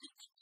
completely